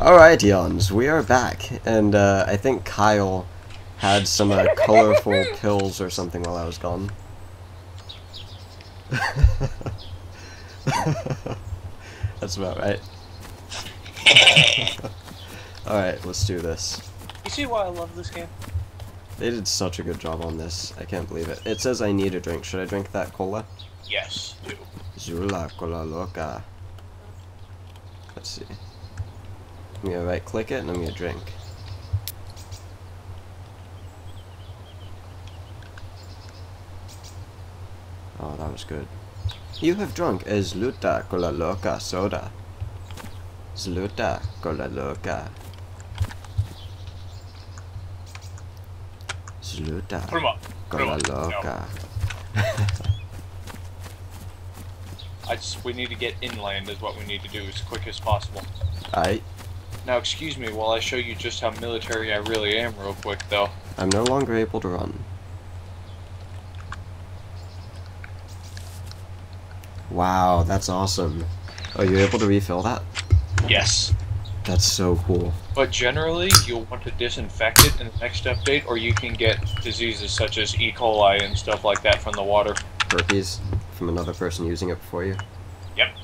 Alright, Yans, we are back, and uh, I think Kyle had some uh, colorful pills or something while I was gone. That's about right. Alright, let's do this. You see why I love this game? They did such a good job on this. I can't believe it. It says I need a drink. Should I drink that cola? Yes, do. Zula cola loca. Let's see. I'm gonna right click it and I'm gonna drink. Oh, that was good. You have drunk a Zluta cola loca soda. Zluta cola loca. Zluta Put him up. Put 'em cola loca. I just we need to get inland is what we need to do as quick as possible. I Now excuse me while I show you just how military I really am real quick though. I'm no longer able to run. Wow, that's awesome. Oh, you're able to refill that? Yes. That's so cool. But generally you'll want to disinfect it in the next update or you can get diseases such as E. coli and stuff like that from the water. Herpes from another person using it before you. Yep.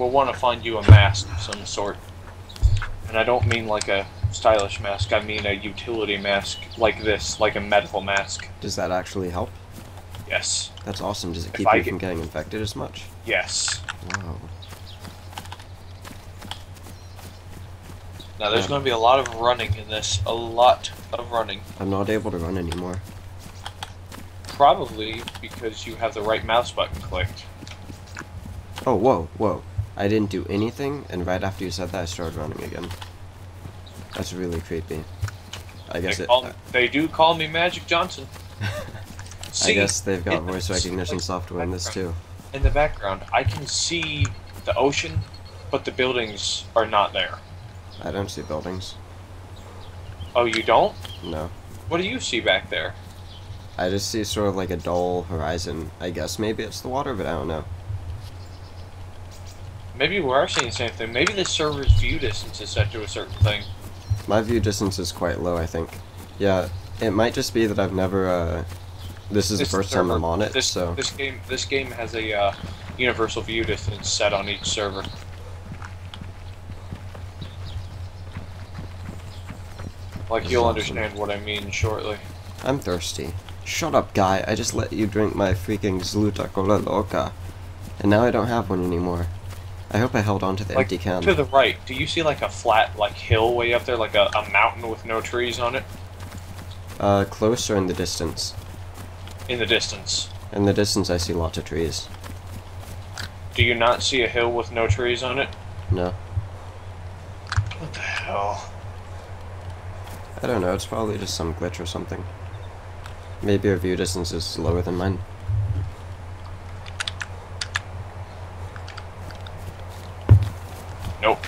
We'll want to find you a mask of some sort. And I don't mean like a stylish mask, I mean a utility mask like this, like a medical mask. Does that actually help? Yes. That's awesome. Does it If keep I you get- from getting infected as much? Yes. Wow. Now there's Yeah. going to be a lot of running in this. A lot of running. I'm not able to run anymore. Probably because you have the right mouse button clicked. Oh, whoa, whoa. I didn't do anything, and right after you said that, I started running again. That's really creepy. I guess they, it. call, they do call me Magic Johnson. I guess they've got in the- voice recognition software in this too. in the background, I can see the ocean, but the buildings are not there. I don't see buildings. Oh, you don't? No. What do you see back there? I just see sort of like a dull horizon. I guess maybe it's the water, but I don't know. Maybe we are seeing the same thing. Maybe the server's view distance is set to a certain thing. My view distance is quite low, I think. Yeah, it might just be that I've never, uh... This is This the first time I'm on it, This so... this game this game has a uh, universal view distance set on each server. Like you'll awesome. understand what I mean shortly. I'm thirsty. Shut up, guy. I just let you drink my freaking Zluta Cola Loca. And now I don't have one anymore. I hope I held on to the Like empty can. to the right, do you see like a flat like hill way up there, like a, a mountain with no trees on it Uh, closer in the distance. in the distance? In the distance, I see lots of trees. Do you not see a hill with no trees on it? No. What the hell? I don't know, it's probably just some glitch or something. Maybe our view distance is lower than mine. Nope.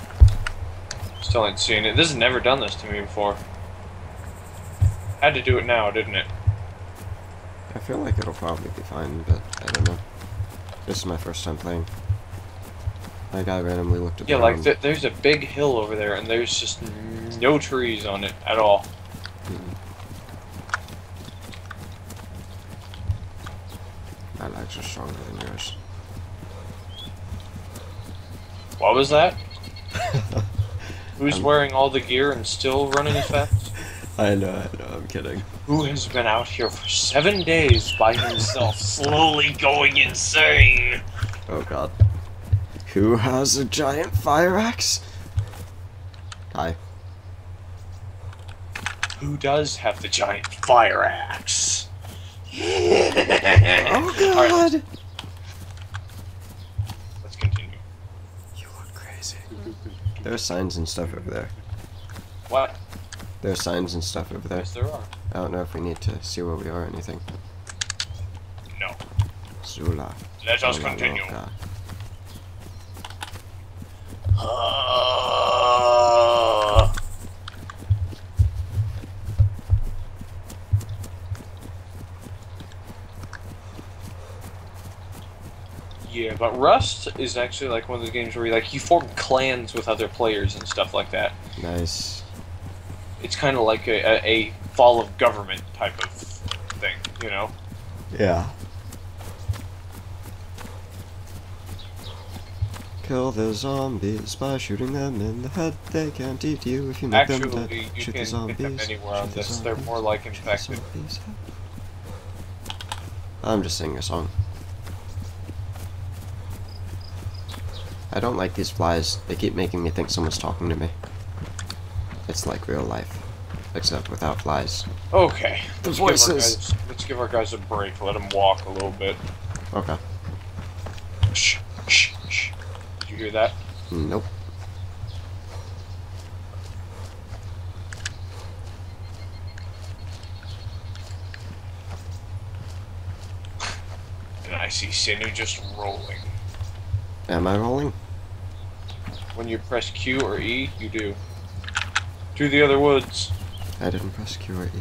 Still ain't seen it. This has never done this to me before. Had to do it now, didn't it? I feel like it'll probably be fine, but I don't know. This is my first time playing. My guy randomly looked at Yeah, like th- there's a big hill over there, and there's just no trees on it at all. Mhm. My legs are stronger than yours. What was that? Who's Um, wearing all the gear and still running as fast? I know, I know, I'm kidding. Who has been out here for seven days by himself, slowly going insane? Oh god. Who has a giant fire axe? Hi. Who does have the giant fire axe? Oh god continue. You look crazy. There are signs and stuff over there. What? There are signs and stuff over there. Yes, there are. I don't know if we need to see where we are or anything. No. Zula. Let us continue. Loca. Yeah. But Rust is actually like one of those games where you like you form clans with other players and stuff like that. Nice. It's kind of like a, a, fall of government type of thing, you know. Yeah. Kill the zombies by shooting them in the head. They can't eat you if you make them dead. Actually, you Shoot the can zombies. hit them anywhere on shoot the this. They're more like infected. I'm just singing a song. I don't like these flies. They keep making me think someone's talking to me. It's like real life, except without flies. Okay. The let's give our guys- let's give our guys a break. Let them walk a little bit. Okay. Shh, shh, shh. Did you hear that? Nope. And I see Sinu just rolling. Am I rolling? When you press Q or E, you do. To the other woods. I didn't press Q or E.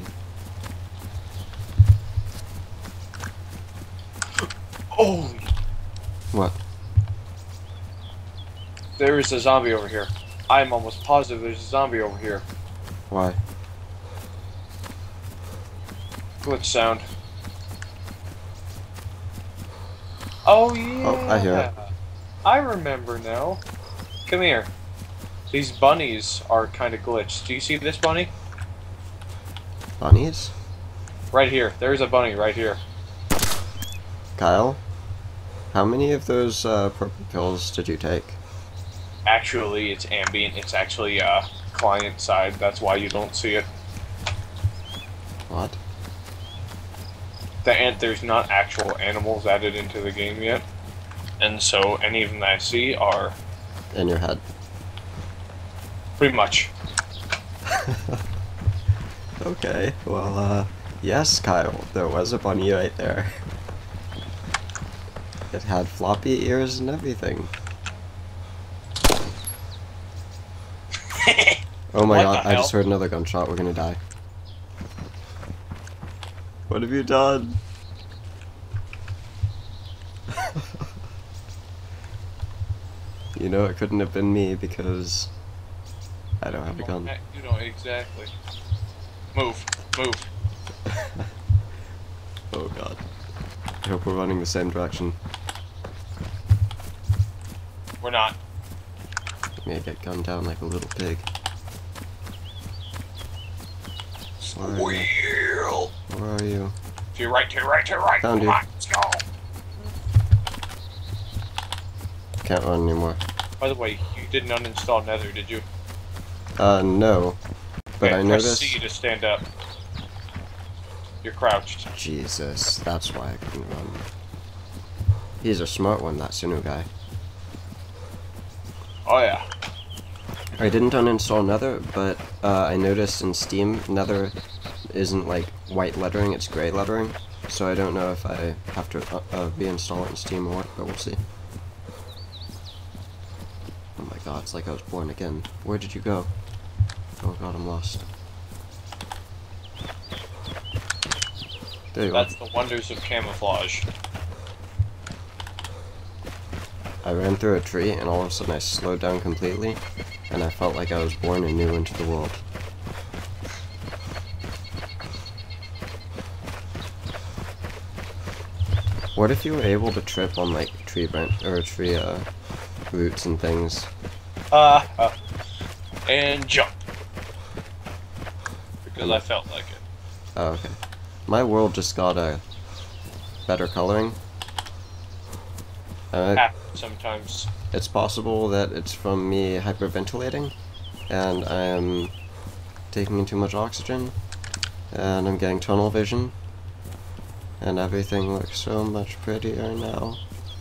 Oh, What? there is a zombie over here. I'm almost positive there's a zombie over here. Why? Glitch sound. Oh yeah. Oh, I hear it. I remember now. Come here. These bunnies are kind of glitched. Do you see this bunny? Bunnies? Right here. There's a bunny right here. Kyle? How many of those uh, purple pills did you take? Actually, it's ambient. It's actually uh, client side. That's why you don't see it. What? The ant. There's not actual animals added into the game yet, and so any of them that I see are In your head. pretty much. okay, well, uh, yes, Kyle, there was a bunny right there. It had floppy ears and everything. Oh my What god, I just heard another gunshot, we're gonna die. What have you done? You know it couldn't have been me because I don't have a gun. You know exactly. Move, move. Oh god. I hope we're running the same direction. We're not. I'm gonna get gunned down like a little pig. Where are you? Where are you? To your right, to your right, to your right. Found Come you. on, let's go. Can't run anymore. By the way, you didn't uninstall Nether, did you? Uh, no. But Okay, I press noticed. C to stand up. You're crouched. Jesus, that's why I couldn't run. He's a smart one, that Sinu guy. Oh yeah. I didn't uninstall Nether, but uh, I noticed in Steam, Nether isn't like white lettering, it's gray lettering. So I don't know if I have to uh, uh, reinstall it in Steam or what, but we'll see. It's like I was born again. Where did you go? Oh god, I'm lost. There you That's are. the wonders of camouflage. I ran through a tree and all of a sudden I slowed down completely and I felt like I was born anew into the world. What if you were able to trip on like tree branch or tree uh, roots and things? Uh, uh, and jump. Because I felt like it. Oh, okay. My world just got a better coloring. Uh, sometimes. it's possible that it's from me hyperventilating and I am taking in too much oxygen and I'm getting tunnel vision and everything looks so much prettier now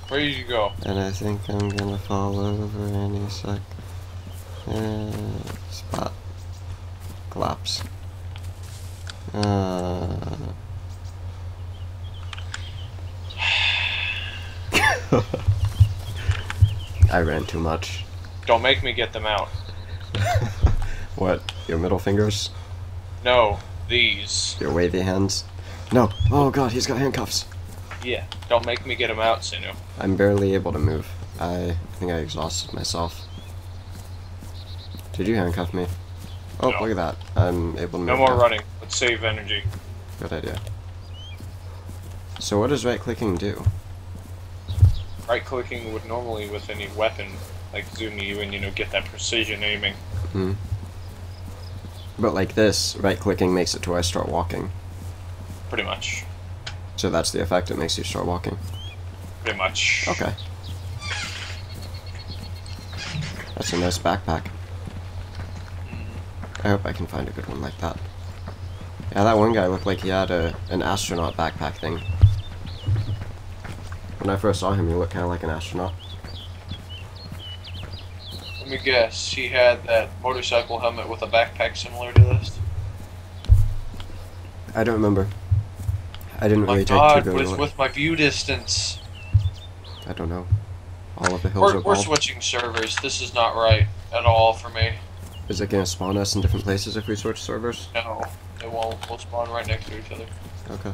Where did you go? and I think I'm gonna fall over any sec. Uh, spot. Collapse. Uh. I ran too much. Don't make me get them out. what? Your middle fingers? No, these. Your wavy hands? No. Oh god, he's got handcuffs. Yeah. Don't make me get him out, Sinu. I'm barely able to move. I think I exhausted myself. Did you handcuff me? Oh, No. look at that. I'm able to move. No more now. running. Let's save energy. Good idea. So what does right clicking do? Right clicking would normally with any weapon, like zoom you and you know get that precision aiming. Hmm. But like this, right clicking makes it to where I start walking. Pretty much. So that's the effect, it makes you start walking. Pretty much. Okay. That's a nice backpack. I hope I can find a good one like that. Yeah, that one guy looked like he had a an astronaut backpack thing. When I first saw him, he looked kind of like an astronaut. Let me guess. He had that motorcycle helmet with a backpack similar to this. I don't remember. I didn't My really take God, too what good is of a look. with my view distance? I don't know. All of the hills We're, are we're switching servers. This is not right at all for me. Is it gonna spawn us in different places if we switch servers? No, it won't. We'll spawn right next to each other. Okay.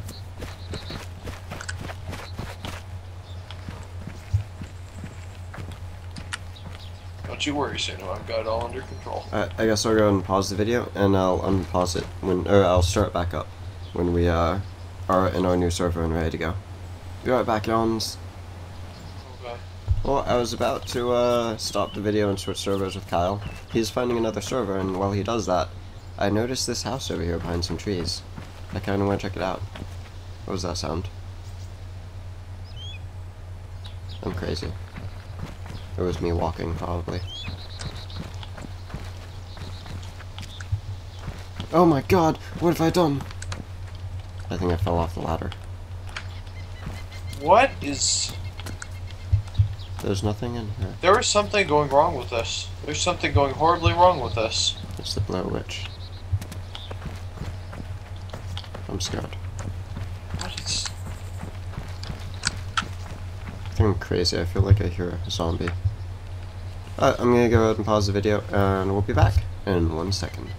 Don't you worry, Sinu. I've got it all under control. I, I guess I'll go and pause the video, and I'll unpause it when, or I'll start it back up when we uh, are in our new server and ready to go. Be right back, Yans. Well, I was about to uh, stop the video and switch servers with Kyle. He's finding another server, and while he does that, I noticed this house over here behind some trees. I kind of want to check it out. What was that sound? I'm crazy. It was me walking, probably. Oh my god, what have I done? I think I fell off the ladder. What is? There's nothing in here. There is something going wrong with this. There's something going horribly wrong with this. It's the Blair Witch. I'm scared. What is? I think I'm crazy. I feel like I hear a zombie. Uh, I'm gonna go ahead and pause the video, and we'll be back in one second.